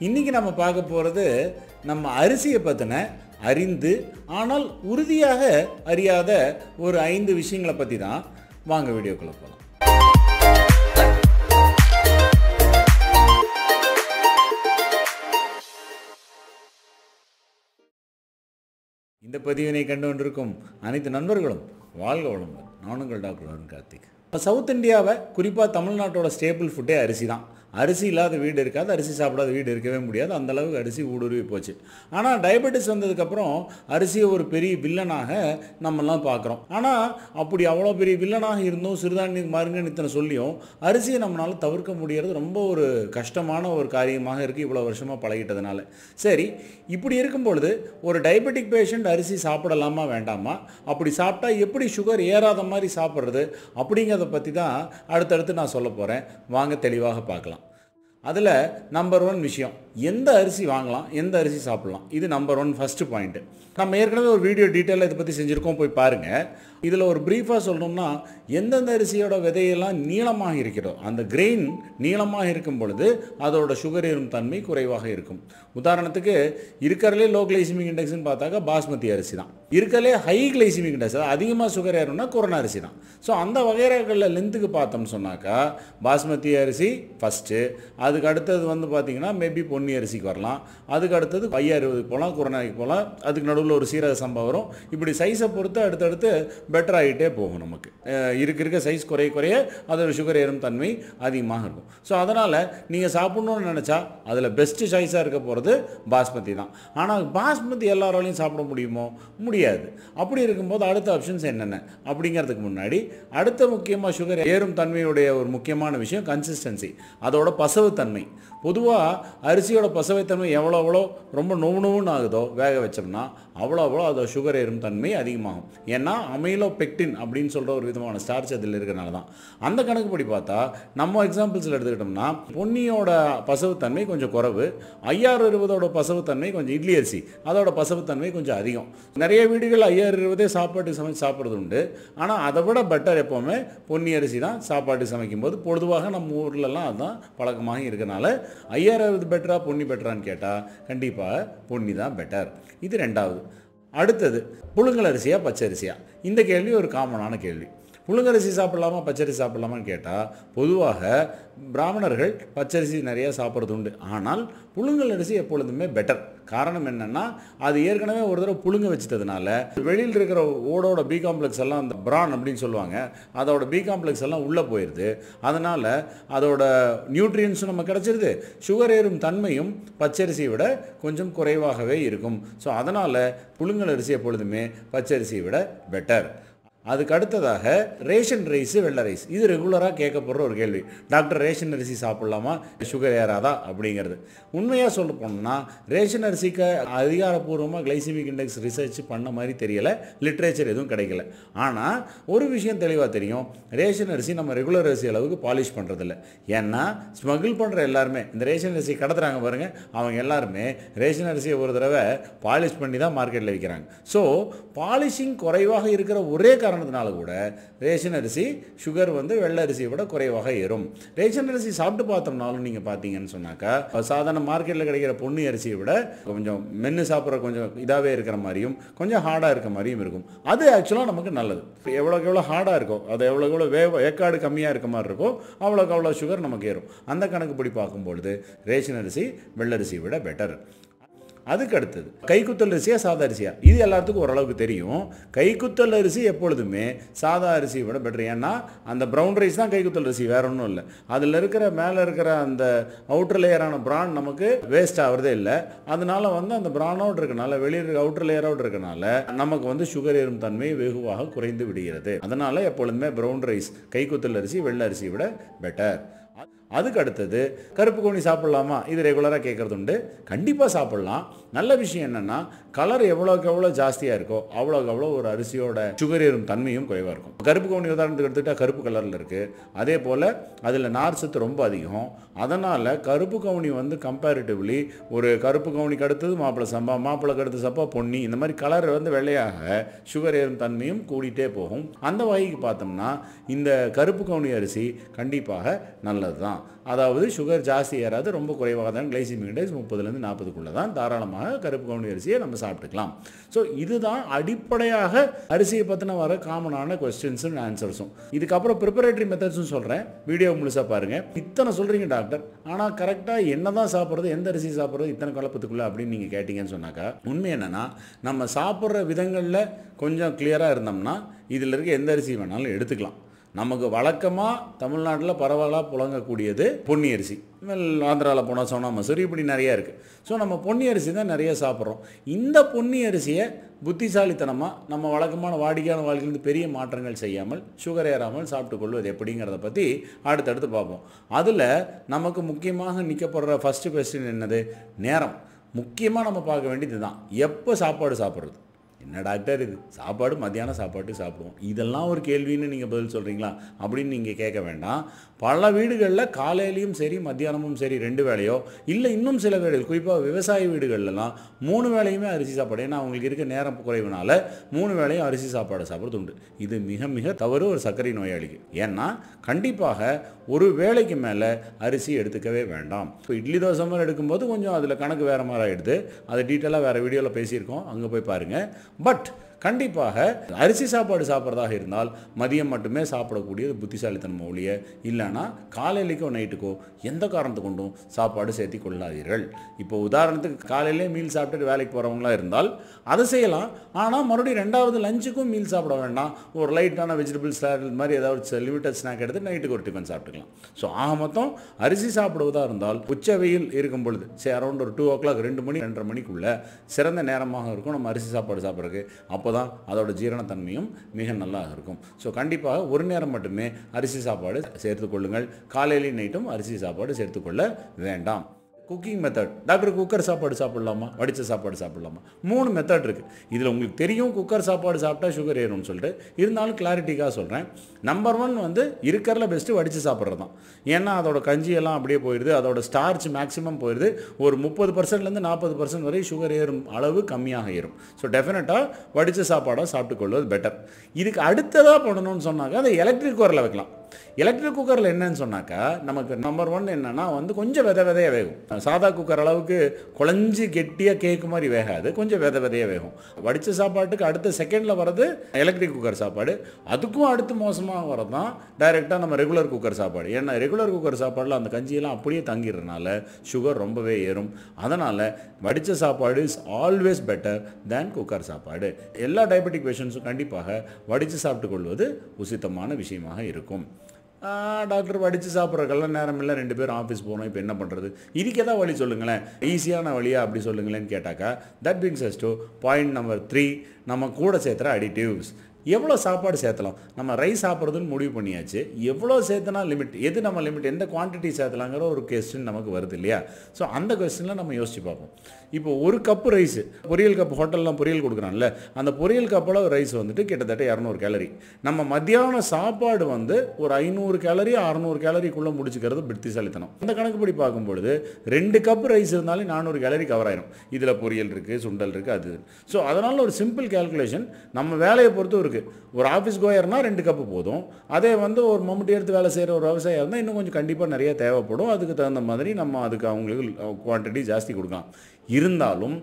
இன்றைக்கி நம்ம பார்க்க போகிறது நம்ம அரிசியை பற்றின அறிந்து ஆனால் உறுதியாக அறியாத ஒரு ஐந்து விஷயங்களை பற்றி தான் வாங்க வீடியோக்குள்ளே போகலாம் இந்த பதிவினை கண்டு கொண்டிருக்கும் அனைத்து நண்பர்களும் வாழ்க வளமுடன். நானுங்கள் டாக்டர் அருண் கார்த்திக். சவுத் இந்தியாவை குறிப்பாக தமிழ்நாட்டோட ஸ்டேபிள் ஃபுட்டே அரிசி தான் அரிசி இல்லாத வீடு இருக்காது அரிசி சாப்பிடாத வீடு இருக்கவே முடியாது. அந்த அளவுக்கு அரிசி ஊடுருவி போச்சு. ஆனால் டயபெட்டிஸ் வந்ததுக்கப்புறம் அரிசியை ஒரு பெரிய வில்லனாக நம்மலாம் பார்க்குறோம். ஆனால் அப்படி அவ்வளோ பெரிய வில்லனாக இருந்தும் சிறுதானியம் மாருங்கன்னு இத்தனை சொல்லியும் அரிசியை நம்மளால் தவிர்க்க முடியறது ரொம்ப ஒரு கஷ்டமான ஒரு காரியமாக இருக்குது இவ்வளோ வருஷமாக பழகிட்டதுனால. சரி இப்படி இருக்கும் பொழுது ஒரு டயபெட்டிக் பேஷண்ட் அரிசி சாப்பிடலாமா வேண்டாமா? அப்படி சாப்பிட்டா எப்படி சுகர் ஏறாத மாதிரி சாப்பிட்றது? அப்படிங்கிறத பற்றி தான் அடுத்தடுத்து நான் சொல்ல போகிறேன் வாங்க தெளிவாக பார்க்கலாம். அதில் நம்பர் ஒன் விஷயம். எந்த அரிசி வாங்கலாம் எந்த அரிசி சாப்பிட்லாம்? இது நம்பர் ஒன் ஃபஸ்ட்டு பாயிண்ட்டு நம்ம ஏற்கனவே ஒரு வீடியோ டீட்டெயிலாக இதை பற்றி செஞ்சுருக்கோம் போய் பாருங்கள் இதில் ஒரு ப்ரீஃபாக சொல்லணும்னா எந்தெந்த அரிசியோட விதையெல்லாம் நீளமாக இருக்கிறதோ அந்த கிரெயின் நீளமாக இருக்கும் பொழுது அதோட சுகர் ஏறும் தன்மை குறைவாக இருக்கும். உதாரணத்துக்கு இருக்கிறதுலே லோ கிளைசிமிக் இண்டெக்ஸ்னு பார்த்தாக்கா பாஸ்மதி அரிசி தான் இருக்கிறதுலே ஹை கிளைசிமிக் இண்டெக்ஸ் அதாவது அதிகமாக சுகர் ஏறணும்னா கொரோனா அரிசி தான் ஸோ அந்த வகைகளில் லென்த்துக்கு பார்த்தோம்னு சொன்னாக்கா பாஸ்மதி அரிசி ஃபஸ்ட்டு அது அதுக்கு அடுத்தது வந்து பார்த்தீங்கன்னா மேபி பொன்னி அரிசிக்கு வரலாம். அதுக்கு அடுத்தது ஐயா அறுபதுக்கு போகலாம் குரநாய்க்கு போகலாம். அதுக்கு நடுவில் ஒரு சீரக சம்பா வரும். இப்படி சைஸை பொறுத்து அடுத்தடுத்து பெட்டர் ஆகிட்டே போகும் நமக்கு. இருக்க இருக்க சைஸ் குறைய குறைய அதோட சுகர் ஏறும் தன்மை அதிகமாக இருக்கும். ஸோ அதனால் நீங்கள் சாப்பிட்ணுன்னு நினச்சா அதில் பெஸ்ட்டு சாய்ஸாக இருக்க போகிறது பாஸ்மதி தான். ஆனால் பாஸ்மதி எல்லாராலையும் சாப்பிட முடியுமோ? முடியாது. அப்படி இருக்கும்போது அடுத்த ஆப்ஷன்ஸ் என்னென்ன? அப்படிங்கிறதுக்கு முன்னாடி அடுத்த முக்கியமாக சுகர் ஏறும் தன்மையுடைய ஒரு முக்கியமான விஷயம் கன்சிஸ்டன்சி அதோட பசவுத்தன்மை பொதுவாக அரிசியோட பசவைத்தன்மை எவ்வளோ எவ்வளோ ரொம்ப நோவு நோவுன்னு ஆகுதோ வேக வச்சோம்னா அவ்வளோ அவ்வளோ அதோட சுகர் ஏறும் தன்மை அதிகமாகும். ஏன்னா அமைலோ பெக்டின் அப்படின்னு சொல்கிற ஒரு விதமான ஸ்டார்ச் அதில் இருக்கிறனால தான். அந்த கணக்குப்படி பார்த்தா நம்ம எக்ஸாம்பிள்ஸில் எடுத்துக்கிட்டோம்னா பொன்னியோட பசவுத்தன்மை கொஞ்சம் குறைவு ஐயாறு இருபதோட பசவுத்தன்மை கொஞ்சம் இட்லி அரிசி அதோட பசவுத்தன்மை கொஞ்சம் அதிகம். நிறைய வீடுகள் ஐயாறு இருபதே சாப்பாட்டுக்கு சமைச்சு சாப்பிட்றது உண்டு. ஆனால் அதை விட பெட்டர் எப்போவுமே பொன்னி அரிசி தான் சாப்பாட்டுக்கு சமைக்கும்போது பொதுவாக நம்ம ஊர்லலாம் அதுதான் பழக்கமாக இருக்கனால ஐயாயிரம் பெட்டரா பொன்னி பெட்டரான்னு கேட்டால் கண்டிப்பாக பொன்னி தான் பெட்டர் இது ரெண்டாவது. அடுத்தது புழுங்கல் அரிசியா பச்சரிசியா இந்த கேள்வி ஒரு காமனான கேள்வி. புழுங்கரிசி சாப்பிடலாமா பச்சரிசி சாப்பிடலாமான்னு கேட்டால் பொதுவாக பிராமணர்கள் பச்சரிசி நிறையா சாப்பிட்றது உண்டு. ஆனால் புழுங்கல் அரிசி எப்பொழுதுமே பெட்டர் காரணம் என்னென்னா அது ஏற்கனவே ஒரு தடவை புழுங்க வச்சிட்டதுனால வெளியில் இருக்கிற ஓடோட பி காம்ப்ளெக்ஸ் எல்லாம் அந்த பிரான் அப்படின்னு சொல்லுவாங்க அதோட பி காம்ப்ளெக்ஸ் எல்லாம் உள்ளே போயிடுது அதனால் அதோட நியூட்ரியன்ஸும் நம்ம கிடச்சிருது. சுகர் ஏறும் தன்மையும் பச்சரிசியை விட கொஞ்சம் குறைவாகவே இருக்கும். ஸோ அதனால் புழுங்கல் அரிசி எப்பொழுதுமே பச்சரிசியை விட பெட்டர் அதுக்கு அடுத்ததாக ரேஷன் ரைஸு வெள்ளை ரைஸ். இது ரெகுலராக கேட்கப்படுற ஒரு கேள்வி. டாக்டர் ரேஷன் அரிசி சாப்பிட்லாமா? சுகர் ஏறாதா? அப்படிங்கிறது. உண்மையாக சொல்ல போனோம்னா ரேஷன் அரிசிக்கு அதிகாரப்பூர்வமாக கிளைசிமிக் இண்டெக்ஸ் ரிசர்ச் பண்ண மாதிரி தெரியல. லிட்ரேச்சர் எதுவும் கிடைக்கல. ஆனால் ஒரு விஷயம் தெளிவாக தெரியும். ரேஷன் அரிசி நம்ம ரெகுலர் அரிசி அளவுக்கு பாலிஷ் பண்ணுறதில்ல ஏன்னா ஸ்மகிள் பண்ணுற எல்லாருமே இந்த ரேஷன் அரிசி கடத்துறாங்க பாருங்கள் அவங்க எல்லாருமே ரேஷன் அரிசியை ஒரு தடவை பாலிஷ் பண்ணி தான் மார்க்கெட்டில் விற்கிறாங்க ஸோ பாலிஷிங் குறைவாக இருக்கிற ஒரே காரணம் காரணத்தினால கூட ரேஷன் அரிசி சுகர் வந்து வெள்ளை அரிசியை விட குறைவாக ஏறும். ரேஷன் அரிசி சாப்பிட்டு பார்த்தோம்னாலும் நீங்கள் பார்த்தீங்கன்னு சொன்னாக்கா சாதாரண மார்க்கெட்டில் கிடைக்கிற பொண்ணு அரிசியை விட கொஞ்சம் மென்று சாப்பிட்ற கொஞ்சம் இதாகவே இருக்கிற மாதிரியும் கொஞ்சம் ஹார்டாக இருக்க மாதிரியும் இருக்கும். அது ஆக்சுவலாக நமக்கு நல்லது. எவ்வளோக்கு எவ்வளோ ஹார்டாக இருக்கோ அது எவ்வளோக்கு எவ்வளோ வேவ ஏற்காடு கம்மியாக இருக்க மாதிரி இருக்கோ அவ்வளோக்கு அவ்வளோ சுகர் நமக்கு ஏறும். அந்த கணக்குப்படி பார்க்கும்பொழுது ரேஷன் அரிசி வெள்ளரிசியை விட பெட்டர் அதுக்கு அடுத்தது கைக்குத்தல் அரிசியா சாதா அரிசியா? இது எல்லாத்துக்கும் ஓரளவுக்கு தெரியும். கைக்குத்தல் அரிசி எப்பொழுதுமே சாதா அரிசியை விட பெட்டர் ஏன்னா அந்த ப்ரௌன் ரைஸ் தான் கைக்குத்தல் அரிசி வேற ஒன்றும் இல்லை. அதில் இருக்கிற மேலே இருக்கிற அந்த அவுட்டர் லேயரான பிரான் நமக்கு வேஸ்ட் ஆகிறதே இல்லை. அதனால வந்து அந்த பிரானோடு இருக்கனால வெளியே இருக்க அவுட்டர் லேயரோடு இருக்கனால நமக்கு வந்து சுகர் ஏறும் தன்மை வெகுவாக குறைந்து விடுகிறது. அதனால எப்பொழுதுமே ப்ரௌன் ரைஸ் கைக்குத்தல் அரிசி வெள்ளை அரிசியை விட பெட்டர் அதுக்கு அடுத்தது கருப்பு கோணி சாப்பிட்லாமா? இது ரெகுலராக கேட்குறது உண்டு கண்டிப்பாக சாப்பிட்லாம். நல்ல விஷயம் என்னென்னா கலர் எவ்வளோக்கு எவ்வளோ ஜாஸ்தியாக இருக்கோ அவ்வளோக்கு அவ்வளோ ஒரு அரிசியோட சுகர் ஏறும் தன்மையும் குறைவாக இருக்கும். கருப்பு கவுனி உதாரணத்துக்கு எடுத்துக்கிட்டால் கருப்பு கலரில் இருக்குது அதே போல் அதில் நார் சத்து ரொம்ப அதிகம். அதனால் கருப்பு கவுனி வந்து கம்பேரிட்டிவ்லி ஒரு கருப்பு கவுனிக்கு அடுத்தது மாப்பிள்ளை சம்பா மாப்பிள்ளைக்கு அடுத்த சப்பா பொன்னி இந்த மாதிரி கலர் வந்து வெள்ளையாக சுகர் ஏறும் தன்மையும் கூடிட்டே போகும். அந்த வகைக்கு பார்த்தோம்னா இந்த கருப்பு கவுனி அரிசி கண்டிப்பாக நல்லது தான் தான் அதாவது சுகர் ஜாஸ்தி ஏறாது ரொம்ப குறைவாக தான் கிளைசிமிக் இண்டெக்ஸ் முப்பதுலேருந்து நாற்பதுக்குள்ளே தான் தாராளமாக கருப்பு கவுனி அரிசியை நம்ம சாப்பிட்டுக்கலாம். ஸோ இதுதான் அடிப்படையாக அரிசியை பற்றின வர காமனான கொஸ்டின்ஸும் ஆன்சர்ஸும் இதுக்கப்புறம் ப்ரிப்பரேட்டரி மெத்தட்ஸும் சொல்கிறேன் வீடியோ முழுசாக பாருங்கள் இத்தனை சொல்கிறீங்க டாக்டர் ஆனால் கரெக்டாக என்ன தான் சாப்பிட்றது எந்த அரிசி சாப்பிட்றது இத்தனை குழப்பத்துக்குள்ளே அப்படின்னு நீங்கள் கேட்டிங்கன்னு சொன்னாக்கா உண்மை என்னென்னா நம்ம சாப்பிட்ற விதங்களில் கொஞ்சம் கிளியராக இருந்தோம்னா இதில் இருக்க எந்த அரிசி வேணாலும் எடுத்துக்கலாம். நமக்கு வழக்கமாக தமிழ்நாட்டில் பரவலாக புழங்கக்கூடியது பொன்னி அரிசி ஆந்திராவில் போனால் சோனா மசூரி இப்படி நிறையா இருக்குது ஸோ நம்ம பொன்னி அரிசி தான் நிறைய சாப்பிட்றோம். இந்த பொன்னி அரிசியை புத்திசாலித்தனமாக நம்ம வழக்கமான வாடிக்கையான வாழ்க்கையிலிருந்து பெரிய மாற்றங்கள் செய்யாமல் சுகர் ஏறாமல் சாப்பிட்டு கொள்வது எப்படிங்கிறத பற்றி அடுத்தடுத்து பார்ப்போம். அதில் நமக்கு முக்கியமாக நிற்கப்படுற ஃபஸ்ட்டு கொஸ்டின் என்னது? நேரம். முக்கியமாக நம்ம பார்க்க வேண்டியது தான் எப்போ சாப்பாடு சாப்பிட்றது? என்ன டாக்டர் இது சாப்பாடு மத்தியானம் சாப்பாட்டு சாப்பிடுவோம். இதெல்லாம் ஒரு கேள்வின்னு நீங்கள் பதில் சொல்கிறீங்களா அப்படின்னு நீங்கள் கேட்க வேண்டாம். பல வீடுகளில் காலையிலையும் சரி மத்தியானமும் சரி ரெண்டு வேளையோ இல்லை இன்னும் சில வேலைகள் குறிப்பாக விவசாய வீடுகள்லாம் மூணு வேலையுமே அரிசி சாப்பாடு. ஏன்னா அவங்களுக்கு இருக்க நேரம் குறைவுனால மூணு வேளையும் அரிசி சாப்பாடு சாப்பிட்றது உண்டு. இது மிக மிக தவறு ஒரு சர்க்கரை நோயாளிக்கு. ஏன்னா கண்டிப்பாக ஒரு வேலைக்கு மேலே அரிசி எடுத்துக்கவே வேண்டாம். இப்போ இட்லி தோசை மாதிரி எடுக்கும்போது கொஞ்சம் அதில் கணக்கு வேறு மாதிரி ஆகிடுது அதை டீட்டெயிலாக வேறு வீடியோவில் பேசியிருக்கோம். அங்கே போய் பாருங்கள் பட் கண்டிப்பாக அரிசி சாப்பாடு சாப்பிட்றதாக இருந்தால் மதியம் மட்டுமே சாப்பிடக்கூடியது புத்திசாலித்தனம் ஒழிய இல்லைன்னா காலையிலைக்கோ நைட்டுக்கோ எந்த காரணத்தை கொண்டும் சாப்பாடு சேர்த்தி கொள்ளாதீர்கள். இப்போ உதாரணத்துக்கு காலையிலே மீல் சாப்பிட்டுட்டு வேலைக்கு போகிறவங்களா இருந்தால் அதை செய்யலாம். ஆனால் மறுபடியும் ரெண்டாவது லஞ்சுக்கும் மீல் சாப்பிட வேண்டாம். ஒரு லைட்டான வெஜிடபிள் சாலட் மாதிரி ஏதாவது லிமிட்டட் ஸ்நாக் எடுத்து நைட்டுக்கு ஒரு டிஃபன் சாப்பிட்டுக்கலாம். ஸோ ஆக மொத்தம் அரிசி சாப்பிடுவதாக இருந்தால் உச்ச வெயில் இருக்கும் பொழுது சரி அரௌண்ட் ஒரு டூ ஓ கிளாக் ரெண்டு மணி ரெண்டரை மணிக்குள்ளே சிறந்த நேரமாக இருக்கும் நம்ம அரிசி சாப்பாடு சாப்பிட்றதுக்கு. அப்போ தான் அதோட ஜீரணத்தன்மையும் மிக நல்லா இருக்கும். ஸோ கண்டிப்பாக ஒரு நேரம் மட்டுமே அரிசி சாப்பாடு சேர்த்துக்கொள்ளுங்கள் காலையிலையும் நைட்டும் அரிசி சாப்பாடு சேர்த்துக்கொள்ள வேண்டாம். குக்கிங் மெத்தட் டாக்டர் குக்கர் சாப்பாடு சாப்பிட்லாமா? வடித்த சாப்பாடு சாப்பிட்லாமா? மூணு மெத்தட் இருக்குது இதில் உங்களுக்கு தெரியும் குக்கர் சாப்பாடு சாப்பிட்டா சுகர் ஏறும்னு சொல்லிட்டு. இருந்தாலும் கிளாரிட்டிக்காக சொல்கிறேன் நம்பர் ஒன் வந்து இருக்கிறதுல பெஸ்ட்டு வடித்து சாப்பிட்றது தான் ஏன்னா அதோட கஞ்சியெல்லாம் அப்படியே போயிடுது அதோட ஸ்டார்ச் மேக்ஸிமம் போயிடுது ஒரு முப்பது பர்சன்ட்லேருந்து நாற்பது பர்சன்ட் வரை சுகர் ஏறும் அளவு கம்மியாக ஏறும். ஸோ டெஃபினட்டாக வடித்த சாப்பாடாக சாப்பிட்டு கொள்வது பெட்டர் இதுக்கு அடுத்ததாக பண்ணணும்னு சொன்னாக்க அதை எலக்ட்ரிக் குக்கரில் வைக்கலாம். எலக்ட்ரிக் குக்கரில் என்னன்னு சொன்னாக்கா நமக்கு நம்பர் ஒன் என்னன்னா வந்து கொஞ்சம் வித விதையாக வேகும். சாதா குக்கர் அளவுக்கு குழஞ்சி கெட்டியாக கேக்கு மாதிரி வேகாது கொஞ்சம் வித விதையாக வேகும். வடித்த சாப்பாட்டுக்கு அடுத்த செகண்டில் வர்றது எலக்ட்ரிக் குக்கர் சாப்பாடு. அதுக்கும் அடுத்து மோசமாக வரது தான் டைரெக்டாக நம்ம ரெகுலர் குக்கர் சாப்பாடு. ஏன்னா ரெகுலர் குக்கர் சாப்பாடில் அந்த கஞ்சியெல்லாம் அப்படியே தங்கிடுறதுனால சுகர் ரொம்பவே ஏறும். அதனால் வடித்த சாப்பாடு is always better than cooker சாப்பாடு. எல்லா டயபெட்டிக் பேஷண்ட்ஸும் கண்டிப்பாக வடித்து சாப்பிட்டு கொள்வது உசித்தமான விஷயமாக இருக்கும். டாக்டர் வடித்து சாப்பிட்றக்கெல்லாம் நேரம் இல்லை. ரெண்டு பேரும் ஆஃபீஸ் போகணும் இப்போ என்ன பண்ணுறது இதுக்கு எதாவது வழி சொல்லுங்களேன். ஈஸியான வழியாக அப்படி சொல்லுங்களேன்னு கேட்டாக்கா that beans as to point number three நம்ம கூட சேர்த்துற அடிட்டிவ்ஸ் எவ்வளோ சாப்பாடு சேர்த்தலாம்? நம்ம ரைஸ் சாப்பிட்றதுன்னு முடிவு பண்ணியாச்சு. எவ்வளோ சேர்த்தனா லிமிட் எது நம்ம லிமிட் எந்த குவான்டிட்டி சேர்த்தலாங்கிற ஒரு கொஸ்டின் நமக்கு வருது இல்லையா? ஸோ அந்த கொஸ்டினில் நம்ம யோசிச்சு பார்ப்போம். இப்போ ஒரு கப்பு ரைஸ் பொரியல் கப் ஹோட்டல்லாம் பொரியல் கொடுக்குறான்ல அந்த பொரியல் கப்பில் ரைஸ் வந்துட்டு கிட்டத்தட்ட இரநூறு கேலரி நம்ம மத்தியான சாப்பாடு வந்து ஒரு ஐநூறு கேலரி அறநூறு கேலரிக்குள்ளே முடிச்சுக்கிறது புத்திசாலித்தனம். அந்த கணக்குப்படி பார்க்கும்பொழுது ரெண்டு கப் ரைஸ் இருந்தாலும் நானூறு கேலரி கவர் ஆயிரும். இதில் பொரியல் இருக்குது சுண்டல் இருக்குது அது. ஸோ அதனால் ஒரு சிம்பிள் கேல்குலேஷன் நம்ம வேலையை பொறுத்து ஒரு இருக்குது ஒரு ஆஃபீஸ் கோயர்னால் ரெண்டு கப்பு போதும். அதே வந்து ஒரு மம்முட்டி எடுத்து வேலை செய்கிற ஒரு விவசாயம் இருந்தால் இன்னும் கொஞ்சம் கண்டிப்பாக நிறைய தேவைப்படும். அதுக்கு தகுந்த மாதிரி நம்ம அதுக்கு அவங்களுக்கு குவான்டிட்டி ஜாஸ்தி கொடுக்கலாம். இருந்தாலும்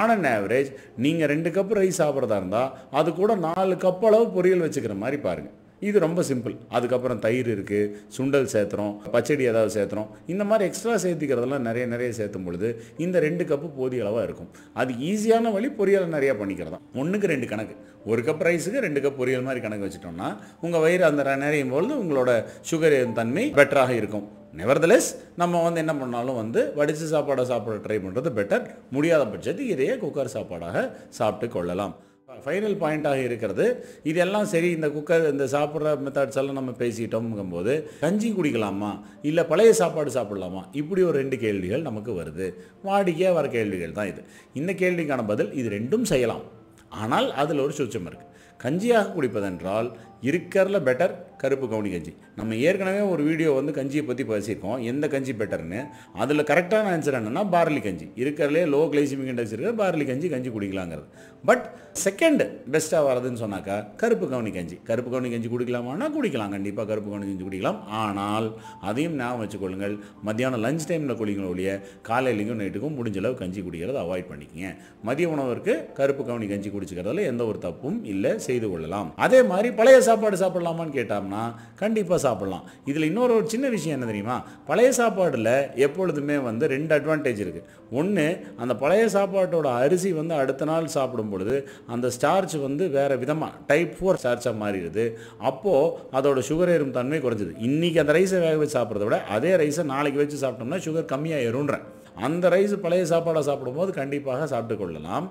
ஆன் அண்ட் ஆவரேஜ் நீங்கள் ரெண்டு கப்பு ரைஸ் சாப்பிட்றதா இருந்தால் அது கூட நாலு கப் அளவு பொரியல் வச்சுக்கிற மாதிரி பாருங்கள் இது ரொம்ப சிம்பிள். அதுக்கப்புறம் தயிர் இருக்குது சுண்டல் சேர்த்துறோம் பச்சடி ஏதாவது சேர்த்துறோம் இந்த மாதிரி எக்ஸ்ட்ரா சேர்த்துக்கிறதெல்லாம் நிறைய நிறைய சேர்த்தும் பொழுது இந்த ரெண்டு கப்பு போதிய அளவாக இருக்கும். அது ஈஸியான வழி பொரியல் நிறையா பண்ணிக்கிறதா ஒன்றுக்கு ரெண்டு கணக்கு. ஒரு கப் ரைஸுக்கு ரெண்டு கப் பொரியல் மாதிரி கணக்கு வச்சுட்டோம்னா உங்கள் வயிறு அந்த நிறையும் பொழுது உங்களோட சுகர் தன்மை பெட்டராக இருக்கும். நெவர்தலெஸ் நம்ம வந்து என்ன பண்ணாலும் வந்து வடித்து சாப்பாடை சாப்பிட ட்ரை பண்ணுறது பெட்டர் முடியாத பட்சத்துக்கு இதையே குக்கர் சாப்பாடாக சாப்பிட்டு கொள்ளலாம். ஃபைனல் பாயிண்ட்டாக இருக்கிறது. இதெல்லாம் சரி இந்த குக்கர் இந்த சாப்பிட்ற மெத்தட்ஸ் எல்லாம் நம்ம பேசிட்டோம்ங்கும்போது கஞ்சி குடிக்கலாமா? இல்லை பழைய சாப்பாடு சாப்பிடலாமா? இப்படி ஒரு ரெண்டு கேள்விகள் நமக்கு வருது. வாடிக்கையாக வர கேள்விகள் தான் இது. இந்த கேள்விக்கான பதில் இது ரெண்டும் செய்யலாம். ஆனால் அதில் ஒரு சுச்சம் இருக்குது கஞ்சியாக குடிப்பதென்றால் இருக்கிறதுல பெட்டர் கருப்பு கவுனி கஞ்சி. நம்ம ஏற்கனவே ஒரு வீடியோ வந்து கஞ்சியை பற்றி பேசியிருக்கோம். எந்த கஞ்சி பெட்டர்னு அதில் கரெக்டான ஆன்சர் என்னென்னா பார்லி கஞ்சி. இருக்கிறதுலே லோ கிளைசிமிக் இண்டெக்ஸ் இருக்கிற பார்லி கஞ்சி கஞ்சி குடிக்கலாங்கிறது. பட் செகண்ட் பெஸ்ட்டாக வரதுன்னு சொன்னாக்கா கருப்பு கவுனி கஞ்சி. கருப்பு கவுனி கஞ்சி குடிக்கலாமான்னா குடிக்கலாம். கண்டிப்பாக கருப்பு கவுனி கஞ்சி குடிக்கலாம். ஆனால் அதையும் ஞாபகம் வச்சுக்கொள்ளுங்கள். மத்தியானம் லஞ்ச் டைமில் குடிக்கணும் ஒழிய காலையிலையும் நைட்டுக்கும் முடிஞ்ச அளவு கஞ்சி குடிக்கிறத அவாய்ட் பண்ணிக்கங்க. மதிய உணவிற்கு கருப்பு கவுனி கஞ்சி குடிச்சிக்கிறதுல எந்த ஒரு தப்பும் இல்லை செய்து கொள்ளலாம். அதே மாதிரி பழைய சாப்பாடு சாப்பிடலாமான்னு கேட்டோம்னா கண்டிப்பாக சாப்பிடலாம். இதில் இன்னொரு ஒரு சின்ன விஷயம் என்ன தெரியுமா? பழைய சாப்பாடில் எப்பொழுதுமே வந்து ரெண்டு அட்வான்டேஜ் இருக்குது ஒன்று அந்த பழைய சாப்பாட்டோட அரிசி வந்து அடுத்த நாள் சாப்பிடும் பொழுது அந்த ஸ்டார்ச் வந்து வேறு விதமாக டைப் ஃபோர் ஸ்டார்ச்சாக மாறிடுது. அப்போது அதோட சுகர் ஏறும் தன்மை குறைஞ்சிது. இன்றைக்கி அந்த ரைஸை வேக வச்சு சாப்பிட்றத விட அதே ரைஸை நாளைக்கு வச்சு சாப்பிட்டோம்னா சுகர் கம்மியாக ஏறுன்றேன் அந்த ரைஸ் பழைய சாப்பாடை சாப்பிடும்போது கண்டிப்பாக சாப்பிட்டு கொள்ளலாம்.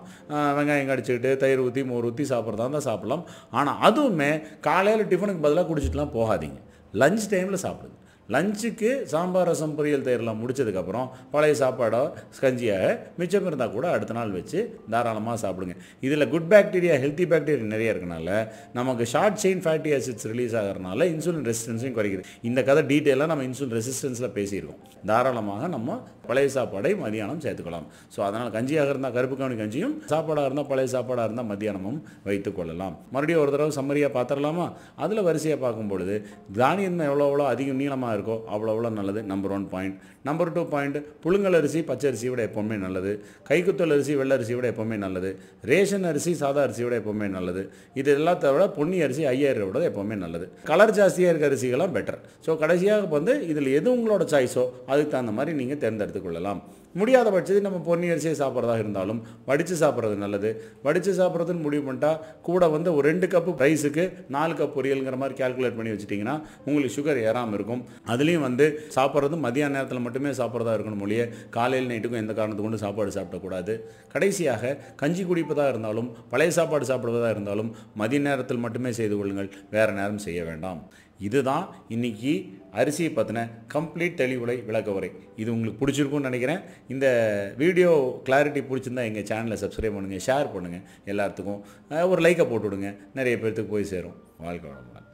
வெங்காயம் கடிச்சிக்கிட்டு தயிர் ஊற்றி மோர் ஊற்றி சாப்பிட்றதா இருந்தால் சாப்பிடலாம். ஆனால் அதுவுமே காலையில் டிஃபனுக்கு பதிலாக குடிச்சிட்டுலாம் போகாதீங்க. லஞ்ச் டைமில் சாப்பிடுங்க. லஞ்சுக்கு சாம்பார் ரசம் பொரியல் தயிரெலாம் முடிச்சதுக்கப்புறம் பழைய சாப்பாடோ கஞ்சியாக மிச்சம் இருந்தால் கூட அடுத்த நாள் வச்சு தாராளமாக சாப்பிடுங்க. இதில் குட் பாக்டீரியா ஹெல்த்தி பாக்டீரியா நிறைய இருக்கனால நமக்கு short chain fatty acids release ஆகிறனால insulin ரெசிஸ்டன்ஸையும் குறைக்குது. இந்த கதை டீட்டெயிலாக நம்ம இன்சுலின் ரெசிஸ்டன்ஸில் பேசியிருக்கோம். தாராளமாக நம்ம பழைய சாப்பாடை மதியானம் சேர்த்துக்கலாம். ஸோ அதனால் கஞ்சியாக இருந்தால் கருப்பு கவனி கஞ்சியும் சாப்பாடாக இருந்தால் பழைய சாப்பாடாக இருந்தால் மதியானமும் வைத்துக் கொள்ளலாம். மறுபடியும் ஒரு தடவை சம்மரியாக பார்த்துடலாமா? அதில் வரிசையாக பார்க்கும் பொழுது தானியம் எவ்வளோ எவ்வளோ அதிகம் நீளமாக இருக்கோ அவ்வளோ அவ்வளோ நல்லது. Number one point number two point புழுங்கல் அரிசி பச்சை விட எப்போவுமே நல்லது. கைக்குத்தல் அரிசி வெள்ளை அரிசியை விட எப்போவுமே நல்லது. ரேஷன் அரிசி சாதா அரிசியை விட எப்போவுமே நல்லது. இது எல்லாத்த விட பொன்னி அரிசி ஐயாயிரம் விட எப்போவுமே நல்லது. கலர் ஜாஸ்தியாக இருக்க அரிசிகளாம் பெட்டர் ஸோ கடைசியாக வந்து இதில் எது உங்களோட சாய்ஸோ அதுக்கு தகுந்த மாதிரி நீங்கள் தேர்ந்தெடுத்து கொள்ளலாம். முடியாத பட்சத்தில் நம்ம பொன்னி அரிசியை சாப்பிட்றதா இருந்தாலும் வடித்து சாப்பிட்றது நல்லது. வடித்து சாப்பிட்றதுன்னு முடிவு பண்ணிட்டா கூட வந்து ஒரு ரெண்டு கப்பு ரைஸுக்கு நாலு கப் பொரியலுங்கிற மாதிரி கால்குலேட் பண்ணி வச்சுட்டிங்கன்னா உங்களுக்கு சுகர் ஏறாமல் இருக்கும். அதுலேயும் வந்து சாப்பிட்றது மதியான நேரத்தில் மட்டுமே சாப்பிட்றதா இருக்கணும் மொழியே. காலையில் நைட்டுக்கும் எந்த காரணத்து கொண்டு சாப்பாடு சாப்பிடக்கூடாது. கடைசியாக கஞ்சி குடிப்பதாக இருந்தாலும் பழைய சாப்பாடு சாப்பிடுவதாக இருந்தாலும் மதிய நேரத்தில் மட்டுமே செய்து கொள்ளுங்கள். வேறு நேரம் செய்ய வேண்டாம். இதுதான் இன்னைக்கு அரிசியை பற்றின கம்ப்ளீட் தெளிவுரை விளக்க உரை. இது உங்களுக்கு பிடிச்சிருக்கும்னு நினைக்கிறேன். இந்த வீடியோ கிளாரிட்டி பிடிச்சிருந்தா எங்கள் சேனலை சப்ஸ்கிரைப் பண்ணுங்கள் ஷேர் பண்ணுங்கள் எல்லாத்துக்கும் ஒரு லைக்கை போட்டு விடுங்க நிறைய பேர்த்துக்கு போய் சேரும். வாழ்க்கை வளமுடன்.